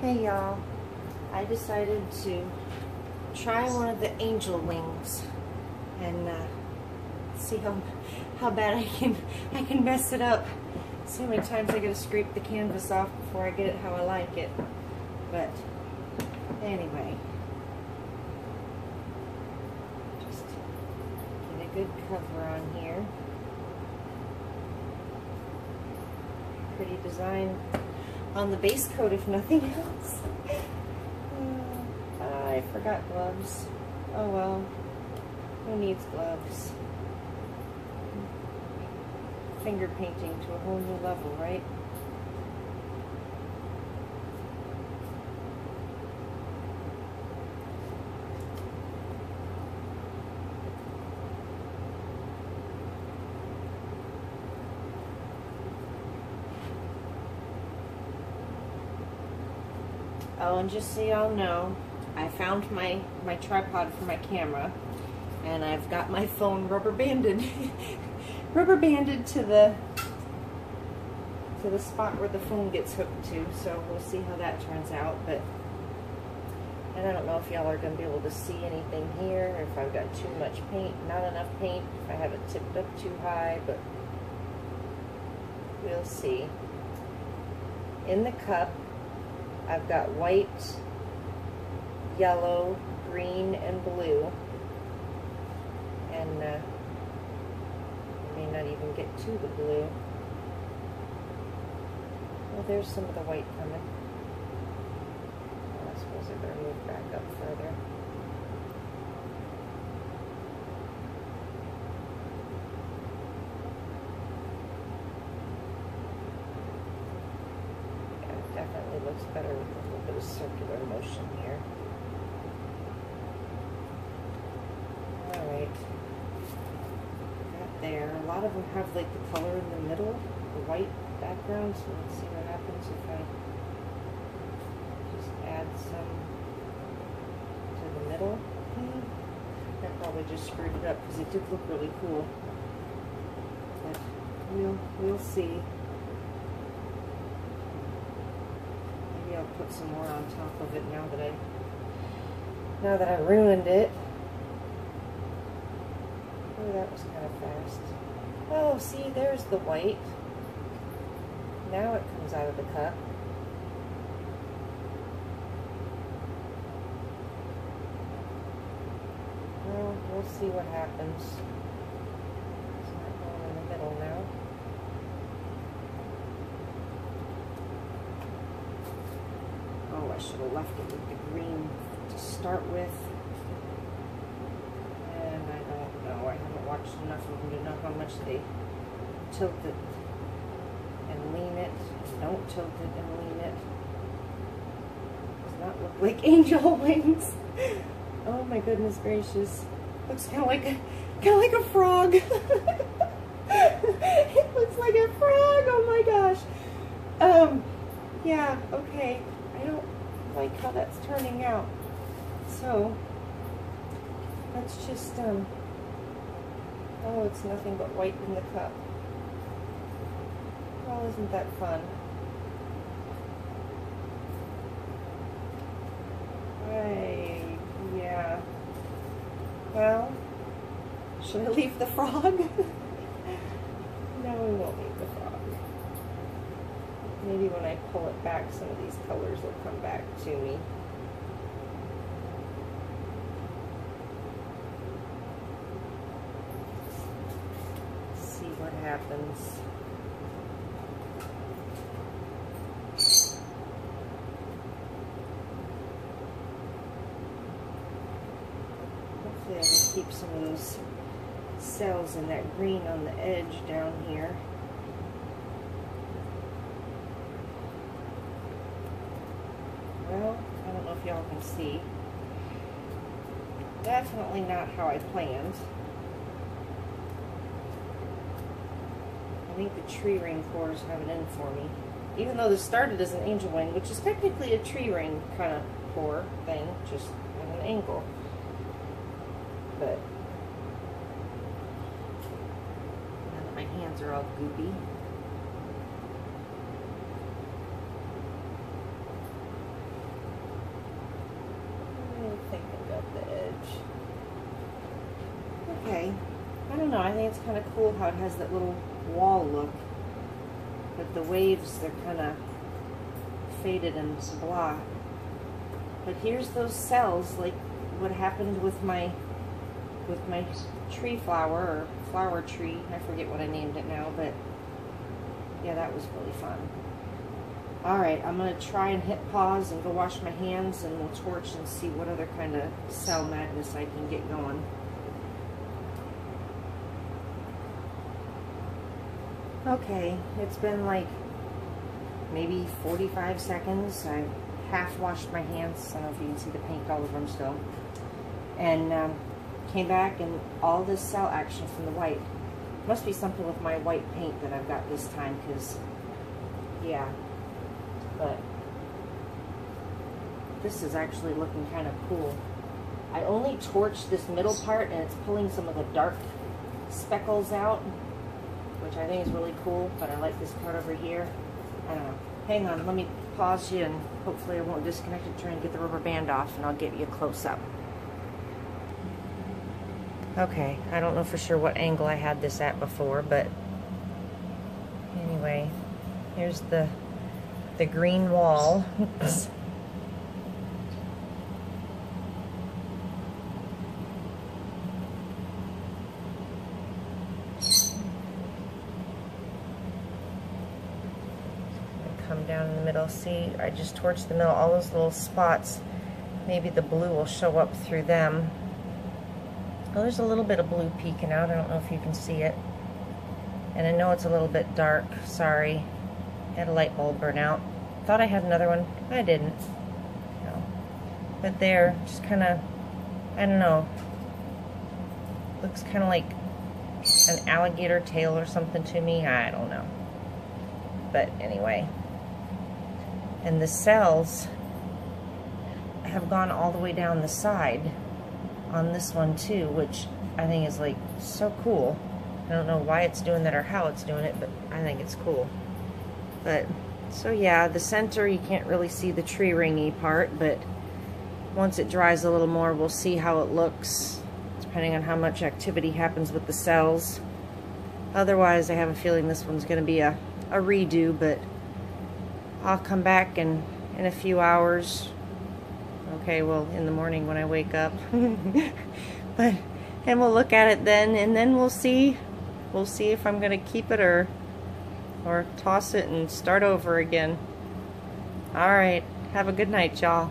Hey y'all, I decided to try one of the angel wings and uh, see how how bad I can I can mess it up. See how many times I gotta scrape the canvas off before I get it how I like it. But anyway, just get a good cover on here. Pretty design on the base coat if nothing else. Uh, I forgot gloves. Oh well, who needs gloves? Finger painting to a whole new level, right? Oh, and just so y'all know, I found my, my tripod for my camera, and I've got my phone rubber banded, rubber banded to the to the spot where the phone gets hooked to. So we'll see how that turns out. But and I don't know if y'all are gonna be able to see anything here, if I've got too much paint, not enough paint, if I have it tipped up too high, but we'll see. In the cup, I've got white, yellow, green, and blue. And uh, I may not even get to the blue. Well, there's some of the white coming. Well, I suppose I better move back up further. Yeah, it looks better with a little bit of circular motion here. Alright. Got there. A lot of them have like the color in the middle, the white background, so let's see what happens if I just add some to the middle. Hmm. That probably just screwed it up because it did look really cool. But we'll, we'll see. Maybe I'll put some more on top of it now that I now that I ruined it. Oh, that was kind of fast. Oh, see, there's the white. Now it comes out of the cup. Well, we'll see what happens. It's not going in the middle now. Oh, I should have left it with the green to start with. And I don't know. I haven't watched enough of them to know how much they tilt it and lean it. Don't tilt it and lean it. Does not look like angel wings. Oh my goodness gracious. Looks kind of like a, kind of like a frog. it looks like a frog. Oh my gosh. Um, yeah, okay. Like how that's turning out. So, let's just, um, oh, it's nothing but white in the cup. Well, isn't that fun? Right, yeah. Well, should I leave the frog? no, we won't leave the frog. Maybe when I pull it back, some of these colors will come back to me. see what happens. Hopefully I can keep some of those cells in that green on the edge down here. Well, I don't know if y'all can see. Definitely not how I planned. I think the tree ring pours have it in for me. Even though this started as an angel wing, which is technically a tree ring kind of pour thing, just at an angle. But now that my hands are all goopy. Okay. I don't know. I think it's kind of cool how it has that little wall look. But the waves, they're kind of faded and blah. But here's those cells, like what happened with my with my tree flower or flower tree. I forget what I named it now, but yeah, that was really fun. Alright, I'm going to try and hit pause and go wash my hands and we'll torch and see what other kind of cell madness I can get going. Okay, it's been like maybe 45 seconds. I half washed my hands. I don't know if you can see the paint all over them still. And um, came back and all this cell action from the white. Must be something with my white paint that I've got this time because, yeah. But this is actually looking kind of cool. I only torched this middle part and it's pulling some of the dark speckles out, which I think is really cool, but I like this part over here. I don't know. Hang on, let me pause you and hopefully I won't disconnect it, try and get the rubber band off and I'll get you a close up. Okay, I don't know for sure what angle I had this at before, but anyway, here's the the green wall. Oops. Come down in the middle. See, I just torched the middle, all those little spots. Maybe the blue will show up through them. Oh, there's a little bit of blue peeking out. I don't know if you can see it. And I know it's a little bit dark. Sorry. Had a light bulb burn out. Thought I had another one. I didn't. No. But there, just kind of, I don't know. Looks kind of like an alligator tail or something to me. I don't know. But anyway. And the cells have gone all the way down the side on this one too, which I think is like so cool. I don't know why it's doing that or how it's doing it, but I think it's cool. But, so yeah, the center, you can't really see the tree ringy part, but once it dries a little more, we'll see how it looks, depending on how much activity happens with the cells. Otherwise, I have a feeling this one's going to be a, a redo, but I'll come back in, in a few hours Okay, well, in the morning when I wake up. but, and we'll look at it then, and then we'll see. We'll see if I'm going to keep it or, or toss it and start over again. All right. Have a good night, y'all.